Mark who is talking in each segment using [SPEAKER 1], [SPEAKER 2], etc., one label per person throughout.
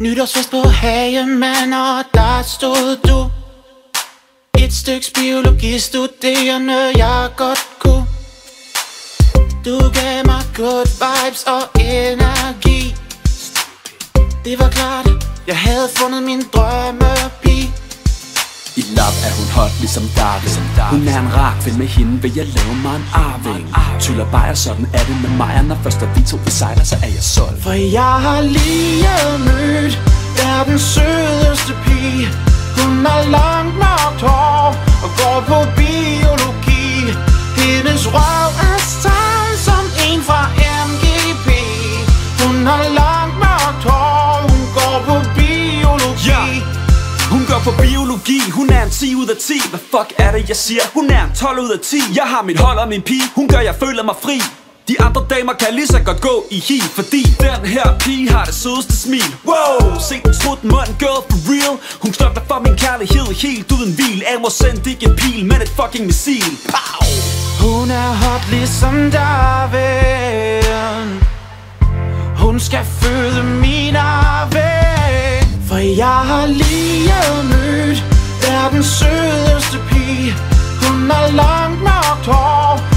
[SPEAKER 1] Nytårsfest på Hagemann, og der stod du. Et stykke biologistuderende, jeg godt kunne. Du gav mig good vibes og energi. Det var klart, jeg havde fundet min
[SPEAKER 2] drømme. Love er hun hot ligesom Darwin. Hun er en rar kvinde med hende vil jeg lave mig en arving. Tyller bare sådan er det med mig Når først er vi to vi sejler, så er jeg solgt.
[SPEAKER 1] For jeg har lige mødt verdens sødeste pige. Hun har langt mørkt hår og går på biologi. Hendes røv for på biologi,
[SPEAKER 2] hun er en 10 ud af 10 Hvad fuck er det jeg siger? Hun er en 12 ud af 10 Jeg har mit hold og min pige, hun gør jeg føler mig fri. De andre damer kan lige så godt gå i hi Fordi den her pige har det sødeste smil. Wow, se den trut mund girl for real. Hun knokler for min kærlighed helt uden hvil. Må sendte ikke en pil, men et fucking missil. Pow!
[SPEAKER 1] Hun er hot ligesom Darwin. Hun skal føde min arve For jeg har lige mødt verdens sødeste pige. Hun har langt mørkt hår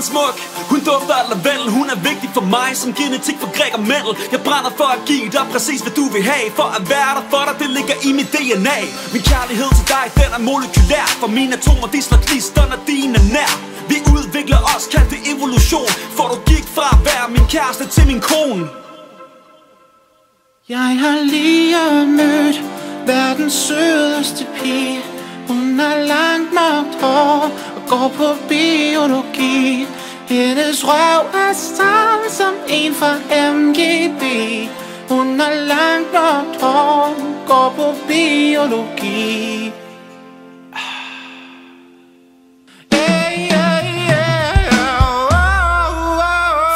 [SPEAKER 1] er
[SPEAKER 2] smuk Hun dufter af lavendel. Hun er vigtig for mig som genetik for græk og mandel Jeg brænder for at give dig præcis hvad du vil have. For at være der for dig, det ligger i mit DNA Min kærlighed til dig, den er molekylær. For mine atomer, de slår klister, når dine er nær. Vi udvikler os, kald det evolution. For du gik fra at være min kæreste til min kone.
[SPEAKER 1] Jeg har lige mødt verdens sødeste pige. Hun har langt mørkt Går på biologi Hendes røv er stram som en fra MGB Hun har langt blåt hår Går på biologi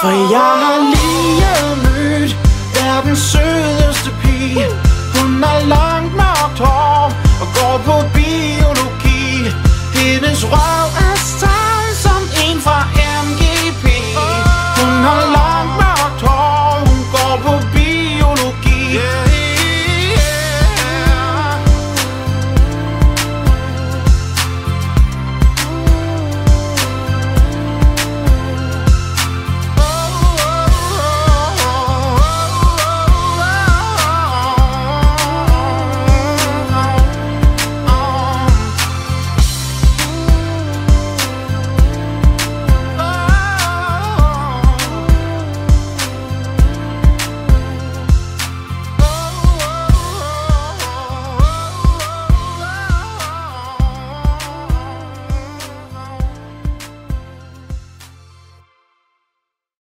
[SPEAKER 1] For jeg har lige mødt verdens sødeste pige. Hun har langt